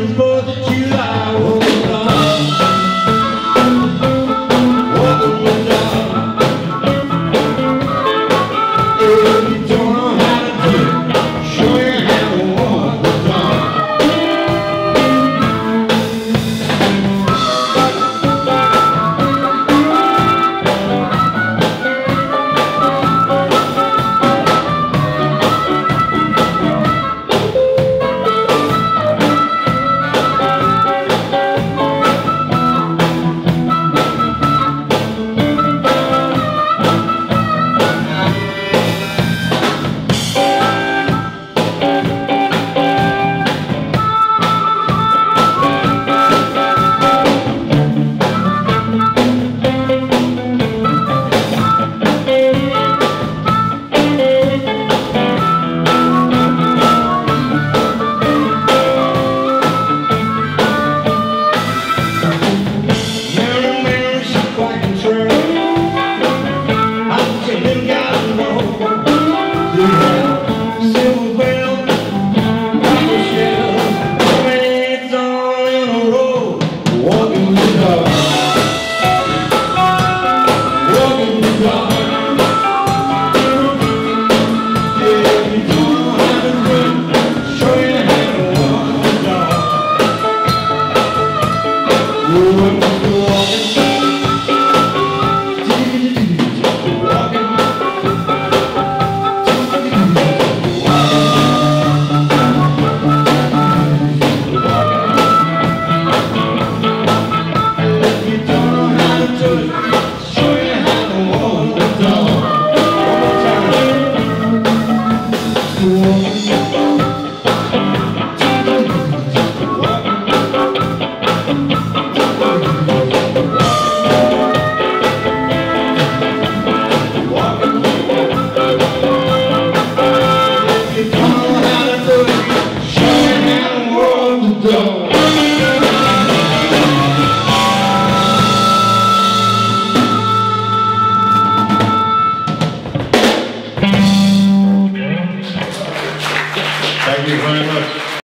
you both uh,